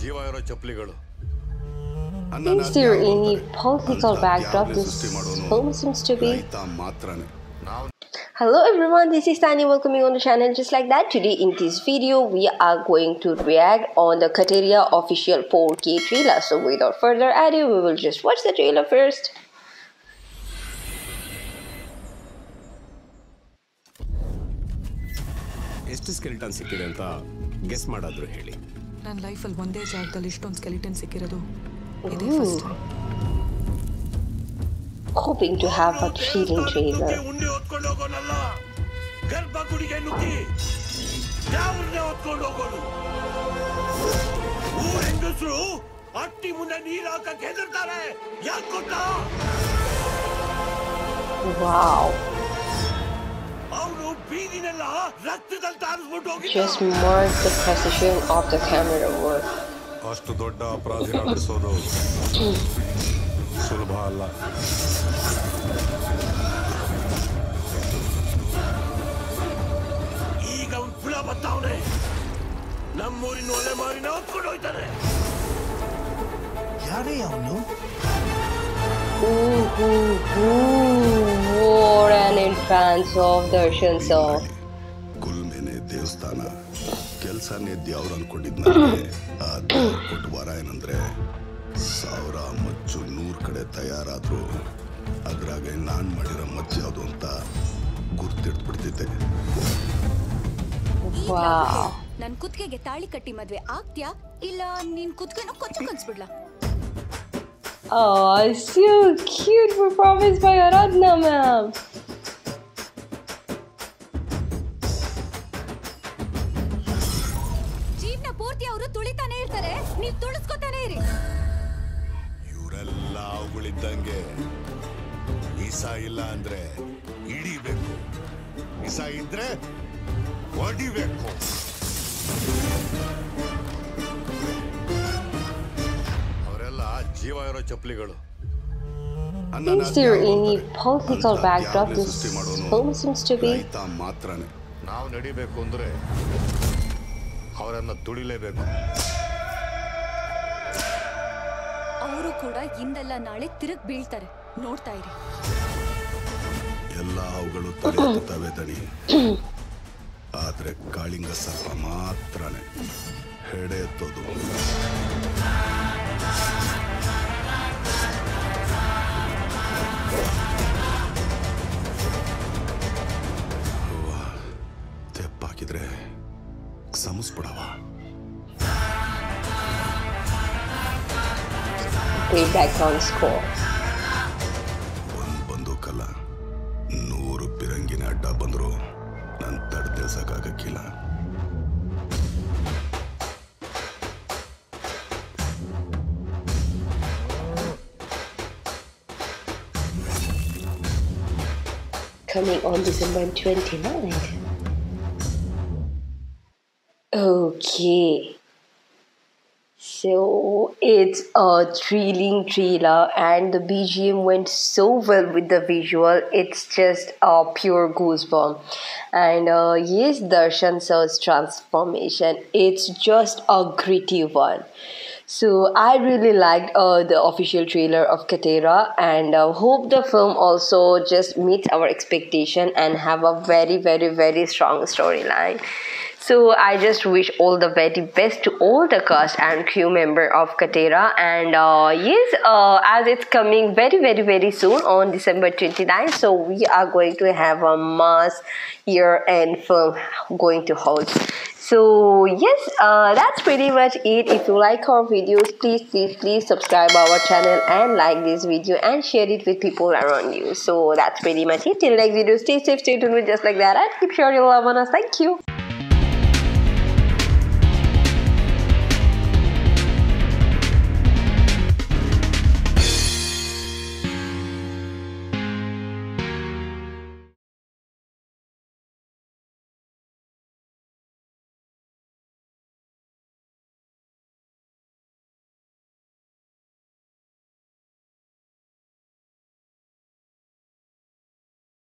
ಜೀವ ಇರೋ ಚಪ್ಪಲಿಗಳು political backdrop this film seems to be? Hello everyone, this is Tani welcoming on the channel just like that. Today in this video, we are going to react on the Kaatera official 4K trailer. So without further ado, we will just watch the trailer first. ಎಷ್ಟು ನನ್ನ ಲೈಫಲ್ಲಿ ಒಂದೇ ಜಾಗದಲ್ಲಿ ಇಷ್ಟೊಂದು skeleton ಸಿಕ್ಕಿರೋದು ಇದೇ Ooh. First time Hoping to have a thrilling trailer. ಉಂಡೆ ಹೊತ್ಕೊಂಡು ಹೋಗೋನಲ್ಲ ಗರ್ಭ ಗುಡಿಗೆ ನುಗ್ಗಿ ಯಾವನ್ನೇ ಹೊತ್ಕೊಂಡು ಹೋಗೋನು ಊರ್ ಹೆಂಗಸರು ಅಟ್ಟಿ ಮುಂದೆ ನೀರ್ ಹಾಕಕ್ ಹೆದರ್ತಾರೆ ಯಾಕೆ ಗೊತ್ತಾ Wow, just ಹೋಗಿದ್ದ mark the precision of the camera work. ಅಷ್ಟು ದೊಡ್ಡ ಅಪರಾಧಿನ ಬಿಡಿಸೋದು ಸುಲಭ ಅಲ್ಲ ಈಗ ಅವ್ನ್ ಪುಲ ಬತ್ತವನೆ ನಮ್ಮೂರಿನ ಒಲೆ ಮಾರಿನ ಹೊತ್ಕೊಂಡು ಹೋಯ್ತಾನೆ ಯಾರೇ ಅವನು Ooh, ooh, ooh, what an entrance of Darshan sir. ಕುಲ್ಮೇನೆ ದೇವಸ್ಥಾನ ಕೆಲ್ಸನೇ ದೇವ್ರು ಅನ್ಕೊಂಡಿದ್ ನನಗೆ ಆ ದೇವ್ರು ಕೊಟ್ಟ ವರ ಏನಂದ್ರೆ ಸಾವಿರ ಮಚ್ಚು ನೂರ್ ಕಡೆ ತಯಾರಾದ್ರು ಅದ್ರಾಗೆ ನಾನ್ ಮಾಡಿರೋ ಮಚ್ಚು ಯಾವುದು ಅಂತ ಗುರ್ತಿಡ್ಬಿಡ್ತಿದ್ದೆ Wow. ನನ್ ಕುತ್ತಿಗೆಗೆ ತಾಳಿ ಕಟ್ಟಿ ಮದ್ವೆ ಆಗ್ತ್ಯಾ ಇಲ್ಲ ನಿನ್ ಕುತ್ತಿಗೆನ ಕೊಚ್ಚು ಕನ್ಸ್ಬಿಡ್ಲಾ Oh, so cute performance by Aradna ma'am. ಪೂರ್ತಿ ಅವರು ತುಳಿತಾನೆ ಇರ್ತಾರೆ ನೀವ್ ತುಳಿಸ್ಕೊತಾನೆ ಇರಿ. ಇವರೆಲ್ಲ ಅವುಗಳಿದ್ದಂಗೆ ಇಸ ಇಲ್ಲ ಅಂದ್ರೆ ಹಿಡಿಬೇಕು. ಇಸ ಇದ್ರೆ ಹೊಡಿಬೇಕು. ಅವರೆಲ್ಲ ಜೀವ ಇರೋ ಚಪ್ಪಲಿಗಳು. Is there any political backdrop this film seems to be? ರೈತ ಮಾತ್ರನೇ. ನಾವು ನಡಿಬೇಕು ಅಂದ್ರೆ ಅವರನ್ನ ತುಳಿಲೇಬೇಕು ಅವರು ಕೂಡ ಇಂದಲ್ಲ ನಾಳೆ ತಿರುಗ್ ಬೀಳ್ತಾರೆ. ನೋಡ್ತಾ ಇರಿ. ಎಲ್ಲ ಅವುಗಳು ತಲೆ ದಣಿ. ಆದ್ರೆ ಕಾಳಿಂಗ ಸರ್ಪ ಮಾತ್ರನೇ. ಹೆಡೆ ಎತ್ತೋದು. Score. ಒಂದ್ ಬಂದೂಕಲ್ಲ ನೂರು ಪಿರಂಗಿನ ಅಡ್ಡ ಬಂದ್ರು ನನ್ ತಡ್ ತಿಳ್ಸಕ್ಕಾಗಕ್ಕಿಲ್ಲ Coming on December 29th. Okay. So it's a thrilling trailer, and the BGM went so well with the visual. It's just a pure goosebump. And uh, yes, Darshan Sir's transformation. It's just a gritty one. So I really liked uh, the official trailer of Kaatera and uh, hope the film also just meets our expectation and have a very very very strong storyline. So I just wish all the very best to all the cast and crew member of Kaatera and uh, yes uh, as it's coming very very very soon on December 29th so we are going to have a mass year end film going to hold. So yes, uh, that's pretty much it. If you like our videos, please, please, please subscribe our channel and like this video and share it with people around you. So that's pretty much it. Till next video, stay safe, stay tuned with just like that, and keep sharing your love on us. Thank you.